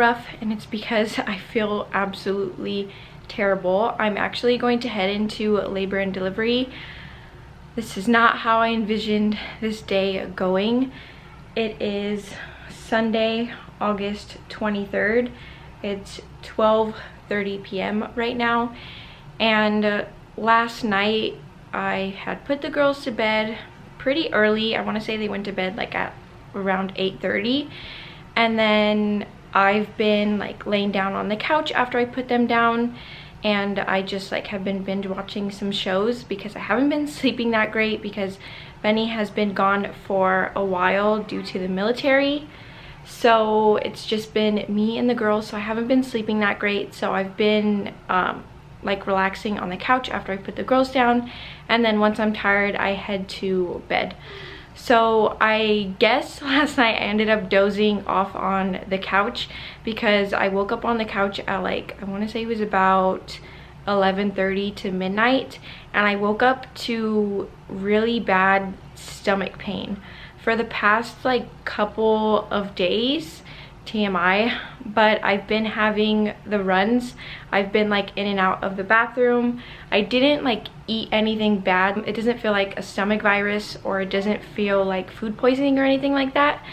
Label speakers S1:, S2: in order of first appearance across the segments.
S1: rough and it's because I feel absolutely terrible. I'm actually going to head into labor and delivery. This is not how I envisioned this day going. It is Sunday, August 23rd. It's 12.30 p.m. right now. And uh, last night I had put the girls to bed pretty early. I want to say they went to bed like at around 8.30 and then I've been like laying down on the couch after I put them down and I just like have been binge watching some shows because I haven't been sleeping that great because Benny has been gone for a while due to the military. So it's just been me and the girls so I haven't been sleeping that great. So I've been um, like relaxing on the couch after I put the girls down and then once I'm tired I head to bed so I guess last night I ended up dozing off on the couch because I woke up on the couch at like, I want to say it was about 11.30 to midnight and I woke up to really bad stomach pain. For the past like couple of days, TMI, but I've been having the runs. I've been like in and out of the bathroom. I didn't like eat anything bad. It doesn't feel like a stomach virus or it doesn't feel like food poisoning or anything like that.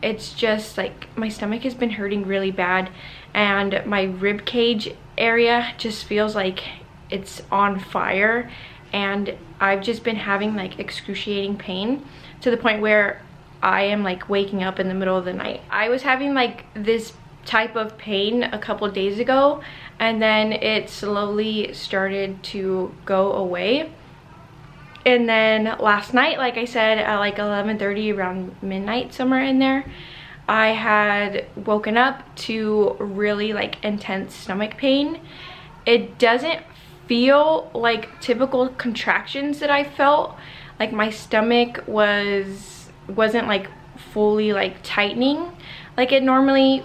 S1: It's just like my stomach has been hurting really bad and my rib cage area just feels like it's on fire and I've just been having like excruciating pain to the point where I am like waking up in the middle of the night. I was having like this type of pain a couple days ago and then it slowly started to go away. And then last night like i said at like 11:30 around midnight somewhere in there i had woken up to really like intense stomach pain. It doesn't feel like typical contractions that i felt. Like my stomach was wasn't like fully like tightening like it normally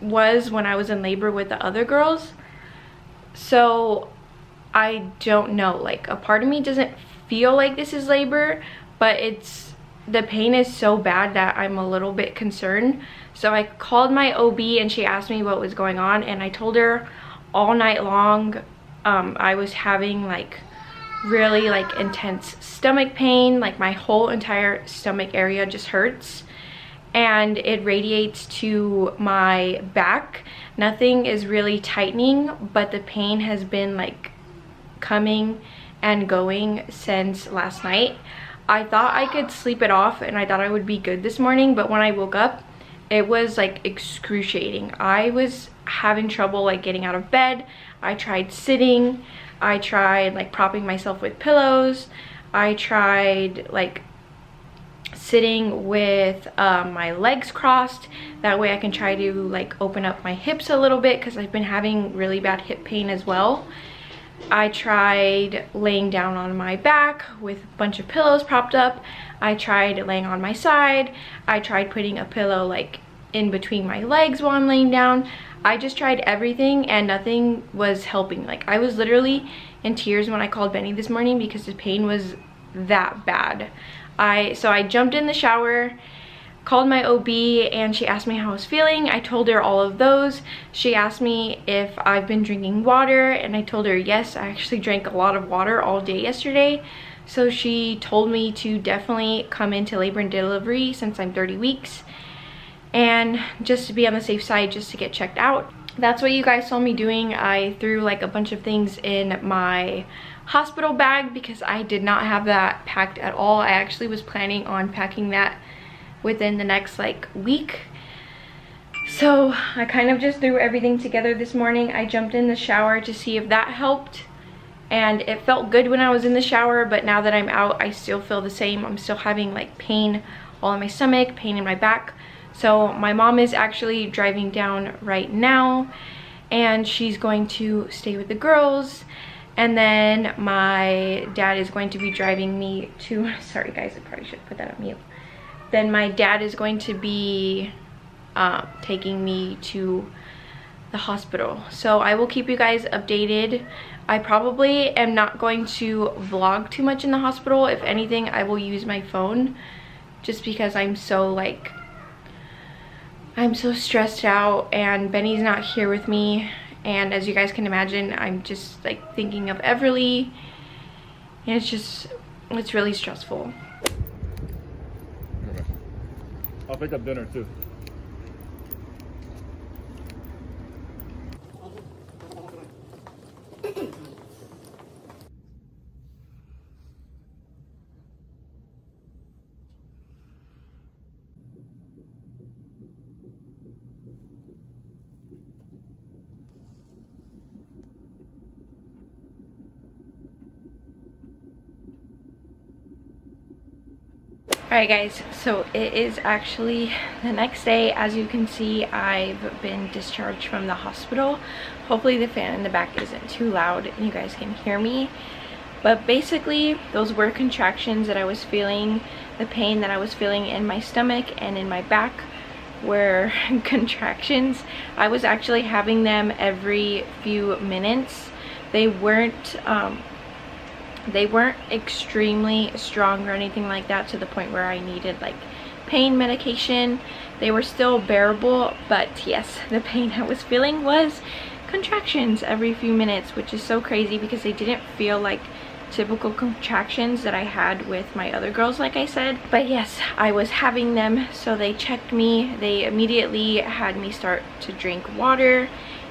S1: was when I was in labor with the other girls. So I don't know, like a part of me doesn't feel like this is labor, but it's, the pain is so bad that I'm a little bit concerned. So I called my OB and she asked me what was going on and I told her all night long um, I was having like really like intense stomach pain. Like my whole entire stomach area just hurts. And it radiates to my back. Nothing is really tightening but the pain has been like coming and going since last night. I thought I could sleep it off and I thought I would be good this morning but when I woke up it was like excruciating. I was having trouble like getting out of bed. I tried sitting I tried like propping myself with pillows. I tried like sitting with um, my legs crossed. That way I can try to like open up my hips a little bit because I've been having really bad hip pain as well. I tried laying down on my back with a bunch of pillows propped up. I tried laying on my side. I tried putting a pillow like in between my legs while I'm laying down. I just tried everything and nothing was helping. Like I was literally in tears when I called Benny this morning because the pain was that bad. I So I jumped in the shower, called my OB and she asked me how I was feeling. I told her all of those. She asked me if I've been drinking water and I told her yes, I actually drank a lot of water all day yesterday. So she told me to definitely come into labor and delivery since I'm 30 weeks and just to be on the safe side just to get checked out. That's what you guys saw me doing. I threw like a bunch of things in my hospital bag because i did not have that packed at all. I actually was planning on packing that within the next like week. So i kind of just threw everything together this morning. I jumped in the shower to see if that helped. And it felt good when i was in the shower but now that i'm out i still feel the same. I'm still having like pain all in my stomach pain in my back so my mom is actually driving down right now and she's going to stay with the girls. And then my dad is going to be driving me to sorry guys i probably should put that on mute. Then my dad is going to be uh, taking me to the hospital. So i will keep you guys updated. I probably am not going to vlog too much in the hospital. If anything i will use my phone just because i'm so like I'm so stressed out and Benny's not here with me and as you guys can imagine I'm just like thinking of Everly and it's just it's really stressful.
S2: I'll pick up dinner too.
S1: Alright guys, so it is actually the next day. As you can see, I've been discharged from the hospital. Hopefully the fan in the back isn't too loud and you guys can hear me. But basically, those were contractions that I was feeling, the pain that I was feeling in my stomach and in my back were contractions. I was actually having them every few minutes. They weren't um, they weren't extremely strong or anything like that to the point where I needed like pain medication. They were still bearable, but yes, the pain I was feeling was contractions every few minutes, which is so crazy because they didn't feel like typical contractions that I had with my other girls like I said but yes I was having them so they checked me they immediately had me start to drink water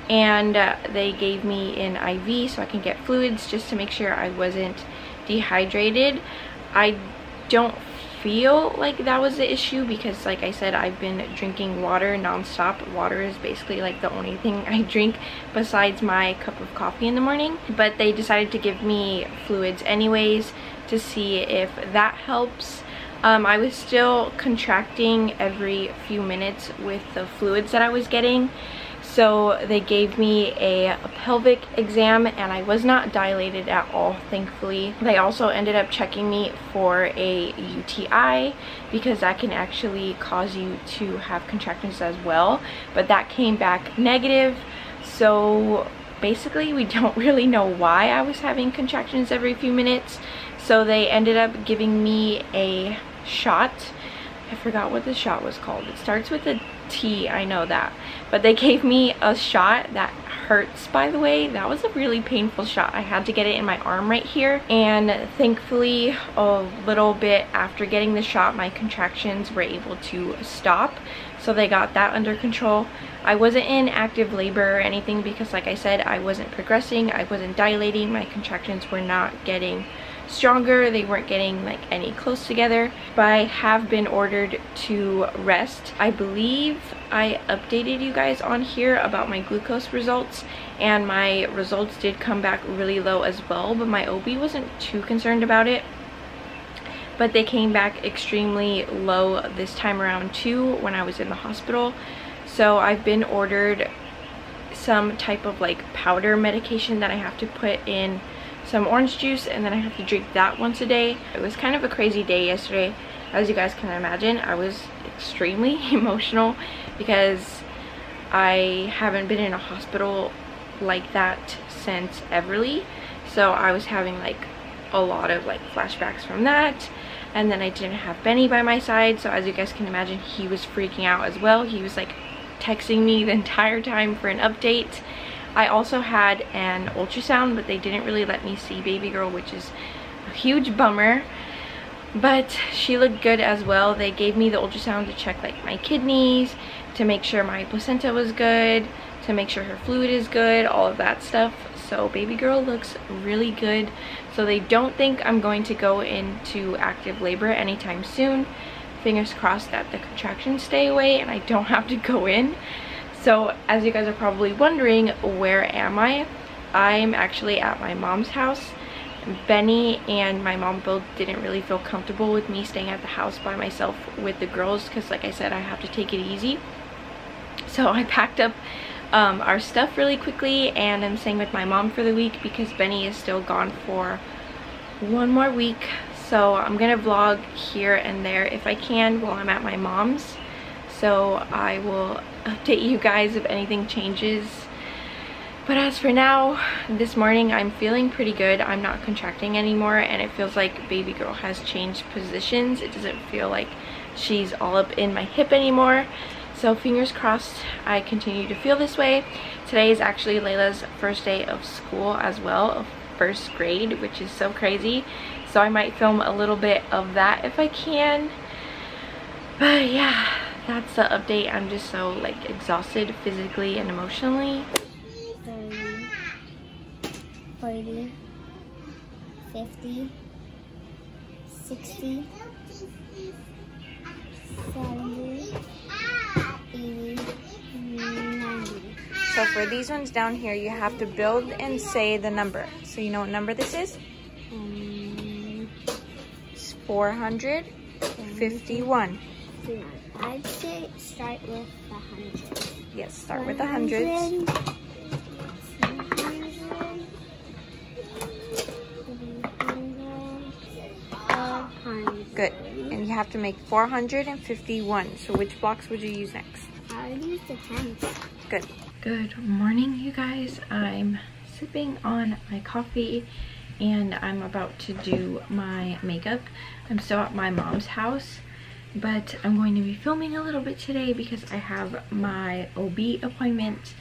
S1: and uh, they gave me an IV so I can get fluids just to make sure I wasn't dehydrated. I don't feel like that was the issue because like I said I've been drinking water non-stop. Water is basically like the only thing I drink besides my cup of coffee in the morning. But they decided to give me fluids anyways to see if that helps. Um, I was still contracting every few minutes with the fluids that I was getting so they gave me a, pelvic exam and I was not dilated at all, thankfully. They also ended up checking me for a UTI because that can actually cause you to have contractions as well. But that came back negative. So basically we don't really know why I was having contractions every few minutes. So they ended up giving me a shot. I forgot what the shot was called. It starts with a T, I know that. But they gave me a shot that hurts, by the way. That was a really painful shot. I had to get it in my arm right here. And thankfully, a little bit after getting the shot, my contractions were able to stop. So they got that under control. I wasn't in active labor or anything because like I said, I wasn't progressing. I wasn't dilating. My contractions were not getting stronger. They weren't getting like any close together. But i have been ordered to rest. I believe i updated you guys on here about my glucose results and my results did come back really low as well but my ob wasn't too concerned about it. But they came back extremely low this time around too when i was in the hospital. So i've been ordered some type of like powder medication that i have to put in some orange juice and then I have to drink that once a day. It was kind of a crazy day yesterday. As you guys can imagine, I was extremely emotional because I haven't been in a hospital like that since Everly. So I was having like a lot of like flashbacks from that and then I didn't have Benny by my side so as you guys can imagine he was freaking out as well he was like texting me the entire time for an update I also had an ultrasound, but they didn't really let me see baby girl, which is a huge bummer. But she looked good as well. They gave me the ultrasound to check like my kidneys, to make sure my placenta was good, to make sure her fluid is good, all of that stuff. So baby girl looks really good. So they don't think I'm going to go into active labor anytime soon. Fingers crossed that the contractions stay away and I don't have to go in. So as you guys are probably wondering, where am I? I'm actually at my mom's house. Benny and my mom both didn't really feel comfortable with me staying at the house by myself with the girls because like I said, I have to take it easy. So I packed up um, our stuff really quickly and I'm staying with my mom for the week because Benny is still gone for one more week. So I'm gonna vlog here and there if I can while I'm at my mom's so I will update you guys if anything changes but as for now this morning I'm feeling pretty good I'm not contracting anymore and it feels like baby girl has changed positions it doesn't feel like she's all up in my hip anymore So fingers crossed I continue to feel this way. Today is actually Layla's first day of school as well, of first grade, which is so crazy. So I might film a little bit of that if I can. But yeah, that's the update. I'm just so like exhausted physically and emotionally.
S3: 30, 40, 50, 60, 70, 80, 90.
S4: So for these ones down here, you have to build and say the number. So you know what number this is?
S3: Um,
S4: It's 451.
S3: I'd say start with the hundred.
S4: Yes, start with the hundreds. Good. And you have to make 451. So which blocks would you use next?
S3: I would use the tens.
S4: Good.
S1: Good morning, you guys. I'm sipping on my coffee and I'm about to do my makeup. I'm still at my mom's house, but I'm going to be filming a little bit today because I have my OB appointment.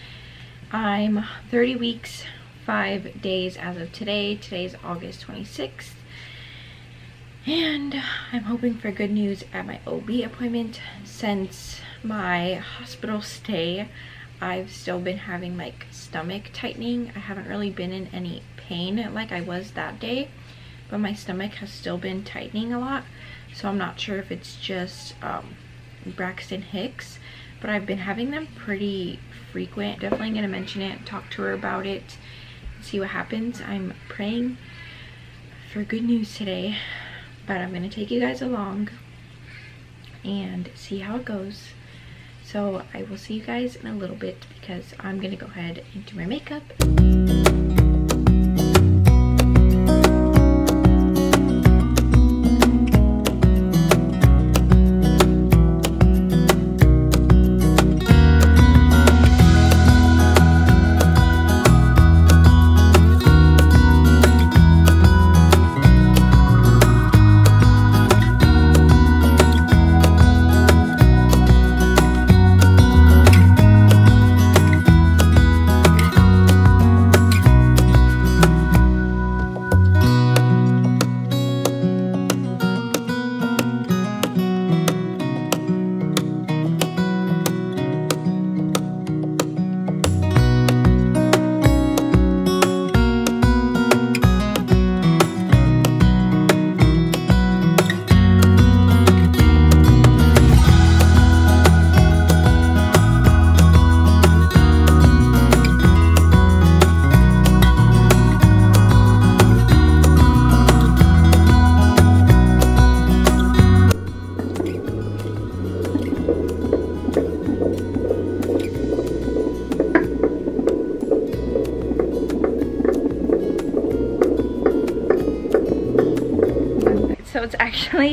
S1: I'm 30 weeks, 5 days as of today. Today's August 26th. And I'm hoping for good news at my OB appointment since my hospital stay. I've still been having like stomach tightening. I haven't really been in any pain like I was that day, but my stomach has still been tightening a lot. So I'm not sure if it's just um, Braxton Hicks, but I've been having them pretty frequent. Definitely gonna mention it, talk to her about it, see what happens. I'm praying for good news today but I'm gonna take you guys along and see how it goes. So I will see you guys in a little bit because I'm gonna go ahead and do my makeup.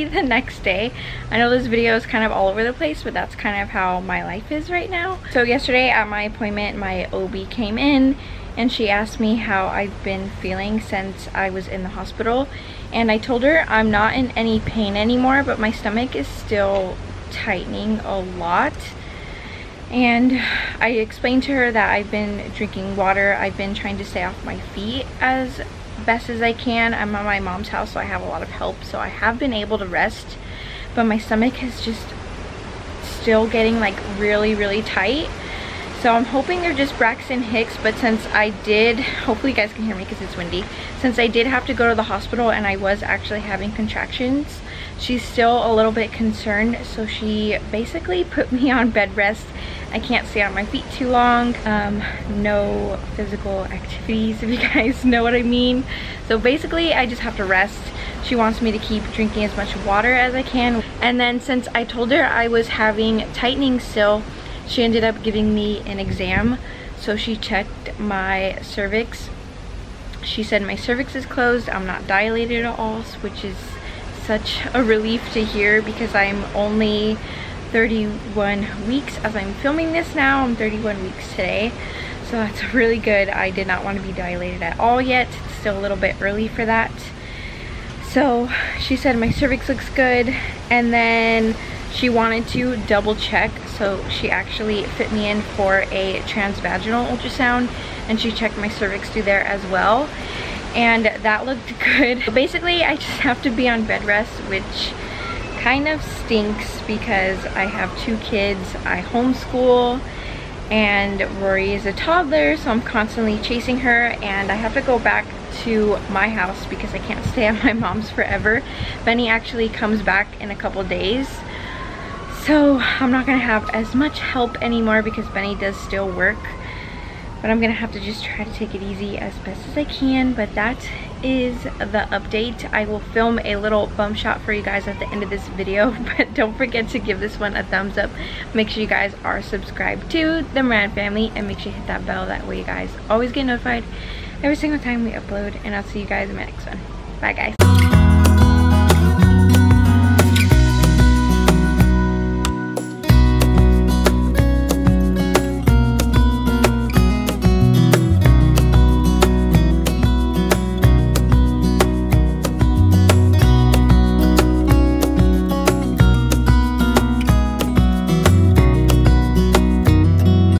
S1: the next day. I know this video is kind of all over the place, but that's kind of how my life is right now. So yesterday at my appointment, my OB came in and she asked me how I've been feeling since I was in the hospital. And I told her I'm not in any pain anymore, but my stomach is still tightening a lot. And I explained to her that I've been drinking water. I've been trying to stay off my feet as best as I can. I'm at my mom's house, so I have a lot of help. So I have been able to rest, but my stomach is just still getting like really, really tight. So I'm hoping they're just Braxton Hicks, but since I did, hopefully you guys can hear me because it's windy, since I did have to go to the hospital and I was actually having contractions, she's still a little bit concerned. So she basically put me on bed rest. I can't stay on my feet too long. Um, no physical activities, if you guys know what I mean. So basically I just have to rest. She wants me to keep drinking as much water as I can. And then since I told her I was having tightening still, she ended up giving me an exam. So she checked my cervix. She said my cervix is closed. I'm not dilated at all, which is such a relief to hear because I'm only 31 weeks as I'm filming this now. I'm 31 weeks today. So that's really good. I did not want to be dilated at all yet. It's still a little bit early for that. So she said my cervix looks good. And then she wanted to double check so she actually fit me in for a transvaginal ultrasound and she checked my cervix through there as well and that looked good. Basically I just have to be on bed rest which kind of stinks because I have two kids I homeschool and Rory is a toddler so I'm constantly chasing her and I have to go back to my house because I can't stay at my mom's forever. Benny actually comes back in a couple days so I'm not gonna have as much help anymore because Benny does still work. But I'm gonna have to just try to take it easy as best as I can. But that is the update. I will film a little bum shot for you guys at the end of this video. But don't forget to give this one a thumbs up. Make sure you guys are subscribed to the Moran family. And make sure you hit that bell. That way you guys always get notified every single time we upload. And I'll see you guys in my next one. Bye guys